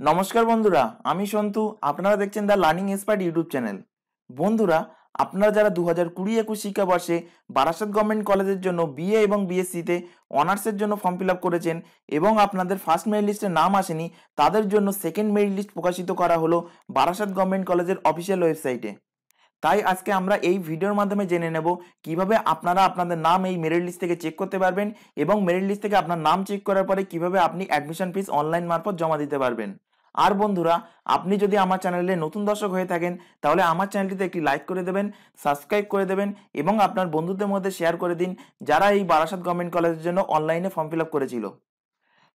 নমস্কার বন্ধুরা, আমি সন্তু, আপনারা দেখছেন the learning expert YouTube channel বন্ধুরা, আপনারা যারা দু হাজার কুড়ি একুশ শিক্ষাবর্ষে বারাসাত গভর্নমেন্ট কলেজের জন্য বিএ এবং বিএসসিতে অনার্সের জন্য ফর্ম ফিল আপ করেছেন এবং আপনাদের ফার্স্ট মেরিট লিস্টে নাম আসেনি, তাদের জন্য সেকেন্ড মেরিট লিস্ট প্রকাশিত করা হলো বারাসাত গভর্নমেন্ট কলেজের অফিসিয়াল ওয়েবসাইটে তাই আজকে আমরা এই ভিডিওর মাধ্যমে জেনে নেব কীভাবে আপনারা আপনাদের নাম এই মেরিট লিস্ট থেকে চেক করতে পারবেন এবং মেরিট লিস্ট থেকে আপনার নাম চেক করার পরে কীভাবে আপনি অ্যাডমিশন ফিস অনলাইন মারফত জমা দিতে পারবেন। আর বন্ধুরা, আপনি যদি আমার চ্যানেলে নতুন দর্শক হয়ে থাকেন, তাহলে আমার চ্যানেলটিতে একটি লাইক করে দেবেন, সাবস্ক্রাইব করে দেবেন এবং আপনার বন্ধুদের মধ্যে শেয়ার করে দিন যারা এই বারাসাত গভর্নমেন্ট কলেজের জন্য অনলাইনে ফর্ম ফিল আপ করেছিল।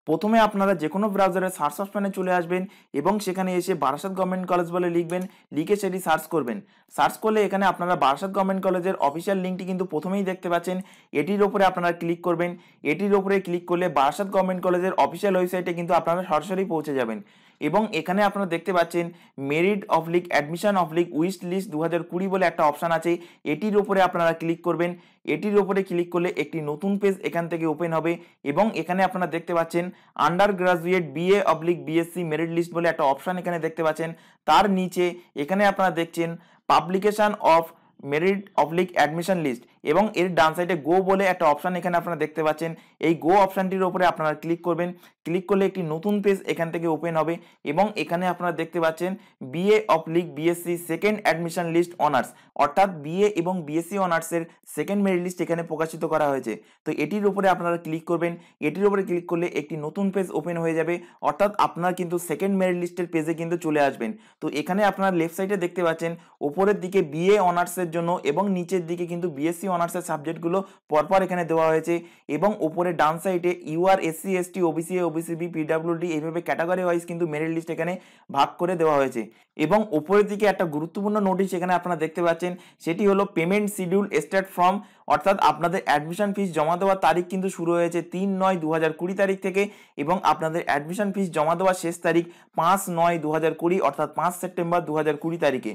প্রথমে আপনারা যে কোনো ব্রাউজারে সার্চ অপশনে চলে আসবেন এবং সেখানে এসে বারাসাত গভর্নমেন্ট কলেজ বলে লিখবেন, লিখে সেটি সার্চ করবেন। সার্চ করলে এখানে আপনারা বারাসাত গভর্নমেন্ট কলেজের অফিসিয়াল লিঙ্কটি কিন্তু প্রথমেই দেখতে পাচ্ছেন। এটির ওপরে আপনারা ক্লিক করবেন। এটির ওপরে ক্লিক করলে বারাসাত গভর্নমেন্ট কলেজের অফিসিয়াল ওয়েবসাইটে কিন্তু আপনারা সরাসরি পৌঁছে যাবেন। এবং এখানে আপনারা দেখতে পাচ্ছেন merit of league admission of league wish list দু হাজার কুড়ি বলে একটা অপশান আছে। এটির ওপরে আপনারা ক্লিক করবেন। এটির ওপরে ক্লিক করলে একটি নতুন পেজ এখান থেকে ওপেন হবে এবং এখানে আপনারা দেখতে পাচ্ছেন undergraduate BA oblique BSc merit list বলে একটা অপশান এখানে দেখতে পাচ্ছেন। তার নিচে এখানে আপনারা দেখছেন publication of merit oblique admission list এবং এর ডান সাইডে গো বলে একটা অপশান এখানে আপনারা দেখতে পাচ্ছেন। এই গো অপশানটির উপরে আপনারা ক্লিক করবেন। ক্লিক করলে একটি নতুন পেজ এখান থেকে ওপেন হবে এবং এখানে আপনারা দেখতে পাচ্ছেন BA oblique BSc second admission list honours অর্থাৎ বিএ এবং বিএসসি অনার্সের সেকেন্ড মেরিট লিস্ট এখানে প্রকাশিত করা হয়েছে। তো এটির উপরে আপনারা ক্লিক করবেন। এটির উপরে ক্লিক করলে একটি নতুন পেজ ওপেন হয়ে যাবে, অর্থাৎ আপনার কিন্তু সেকেন্ড মেরিট লিস্টের পেজে কিন্তু চলে আসবেন। তো এখানে আপনারা লেফট সাইডে দেখতে পাচ্ছেন, উপরের দিকে বিএ অনার্সের জন্য এবং নিচের দিকে কিন্তু বিএসসি অনার্সের সাবজেক্টগুলো পরপর এখানে দেওয়া হয়েছে এবং উপরে ডান সাইডে UR SC ST OBC OBCB PWD এইভাবে ক্যাটাগরি ওয়াইজ কিন্তু মেরিট লিস্ট এখানে ভাগ করে দেওয়া হয়েছে। এবং উপরের দিকে একটা গুরুত্বপূর্ণ নোটিশ এখানে আপনারা দেখতে পাচ্ছেন, সেটি হলো পেমেন্ট শিডিউল স্টার্ট ফ্রম অর্থাৎ আপনাদের অ্যাডমিশন ফিস জমা দেওয়ার তারিখ কিন্তু শুরু হয়েছে তিন নয় দু হাজার কুড়ি তারিখ থেকে এবং আপনাদের অ্যাডমিশন ফিস জমা দেওয়ার শেষ তারিখ পাঁচ নয় দু হাজার কুড়ি, অর্থাৎ পাঁচ সেপ্টেম্বর দু হাজার কুড়ি তারিখে।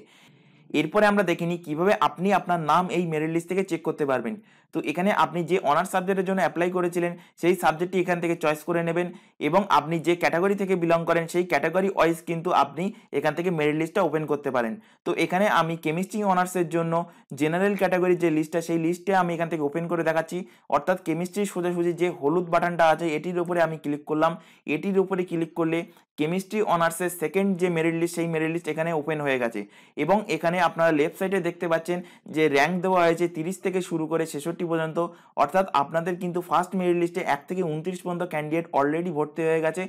এরপরে আমরা দেখিনি কীভাবে আপনি আপনার নাম এই মেরিট লিস্ট থেকে চেক করতে পারবেন। তো এখানে আপনি যে অনার্স সাবজেক্টের জন্য অ্যাপ্লাই করেছিলেন, সেই সাবজেক্টটি এখান থেকে চয়েস করে নেবেন। এবং আপনি যে ক্যাটাগরি থেকে বিলং করেন, সেই ক্যাটাগরি ওয়াইজ কিন্তু আপনি এখান থেকে মেরিট লিস্টটা ওপেন করতে পারেন। তো এখানে আমি কেমিস্ট্রি অনার্সের জন্য জেনারেল ক্যাটাগরির যে লিস্টটা সেই লিস্টে আমি এখান থেকে ওপেন করে দেখাচ্ছি। অর্থাৎ কেমিস্ট্রির সোজাসুজি যে হলুদ বাটনটা আছে, এটির উপরে আমি ক্লিক করলাম। এটির উপরে ক্লিক করলে কেমিস্ট্রি অনার্সের সেকেন্ড যে মেরিট লিস্ট সেই মেরিট লিস্ট এখানে ওপেন হয়ে গেছে। এবং এখানে আপনারা লেফট সাইডে দেখতে পাচ্ছেন যে র্যাঙ্ক দেওয়া হয়েছে তিরিশ থেকে শুরু করে ছেষট্টি পর্যন্ত। অর্থাৎ আপনাদের কিন্তু ফার্স্ট মেরিট লিস্টে এক থেকে উনত্রিশ পর্যন্ত ক্যান্ডিডেট অলরেডি ভর্তি হয়ে গেছে।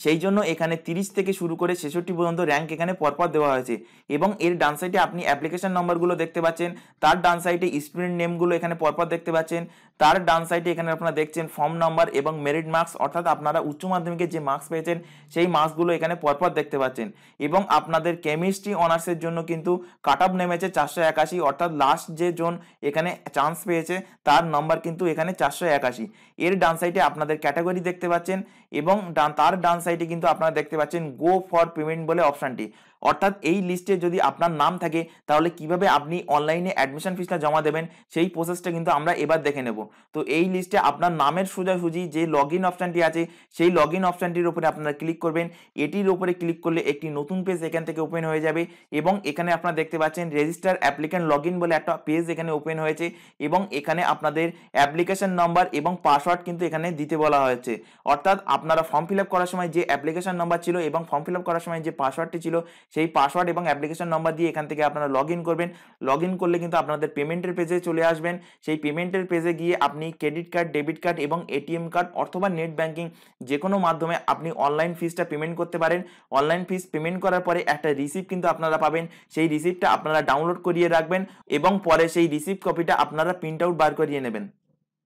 সেই জন্য এখানে তিরিশ থেকে শুরু করে ছেষট্টি পর্যন্ত র্যাঙ্ক এখানে পরপর দেওয়া হয়েছে। এবং এর ডান সাইডে আপনি অ্যাপ্লিকেশন নম্বরগুলো দেখতে পাচ্ছেন। তার ডান সাইডে স্টুডেন্ট নেমগুলো এখানে পরপর দেখতে পাচ্ছেন। তার ডান সাইডে এখানে আপনারা দেখছেন ফর্ম নাম্বার এবং মেরিট মার্কস অর্থাৎ আপনারা উচ্চ মাধ্যমিকের যে মার্কস পেয়েছেন, সেই মার্কসগুলো এখানে পরপর দেখতে পাচ্ছেন। এবং আপনাদের কেমিস্ট্রি অনার্সের জন্য কিন্তু কাট অফ নেমেছে চারশো একাশি, অর্থাৎ লাস্ট যে জোন এখানে চান্স পেয়েছে, তার নাম্বার কিন্তু এখানে চারশো একাশি। এর ডান সাইডে আপনাদের ক্যাটাগরি দেখতে পাচ্ছেন এবং ডান, তার ডান সাইডে কিন্তু আপনারা দেখতে পাচ্ছেন গো ফর পেমেন্ট বলে অপশানটি অর্থাৎ এই লিস্টে যদি আপনার নাম থাকে, তাহলে কীভাবে আপনি অনলাইনে অ্যাডমিশন ফিসটা জমা দেবেন, সেই প্রসেসটা কিন্তু আমরা এবার দেখে নেব। তো এই লিস্টে আপনার নামের সোজাসুজি যে লগ ইন অপশানটি আছে, সেই লগ ইন অপশানটির উপরে আপনারা ক্লিক করবেন। এটির উপরে ক্লিক করলে একটি নতুন পেজ এখান থেকে ওপেন হয়ে যাবে এবং এখানে আপনারা দেখতে পাচ্ছেন রেজিস্টার অ্যাপ্লিকেন্ট লগ ইন বলে একটা পেজ এখানে ওপেন হয়েছে এবং এখানে আপনাদের অ্যাপ্লিকেশন নম্বর এবং পাসওয়ার্ড কিন্তু এখানে দিতে বলা হয়েছে। অর্থাৎ আপনারা ফর্ম ফিল করার সময় যে অ্যাপ্লিকেশন নম্বর ছিল এবং ফর্ম ফিল করার সময় যে পাসওয়ার্ডটি ছিল সেই পাসওয়ার্ড এবং অ্যাপ্লিকেশন নম্বর দিয়ে এখান থেকে আপনারা লগ করবেন। লগ করলে কিন্তু আপনাদের পেমেন্টের পেজে চলে আসবেন। সেই পেমেন্টের পেজে গিয়ে আপনি ক্রেডিট কার্ড ডেবিট কার্ড এবং এটিএম কার্ড অথবা নেট ব্যাঙ্কিং যে কোনো মাধ্যমে আপনি অনলাইন ফিসটা পেমেন্ট করতে পারেন। অনলাইন ফিস পেমেন্ট করার পরে একটা রিসিপ্ট কিন্তু আপনারা পাবেন। সেই রিসিপ্টটা আপনারা ডাউনলোড করিয়ে রাখবেন এবং পরে সেই রিসিপ্ট কপিটা আপনারা প্রিন্ট আউট বার করিয়ে নেবেন।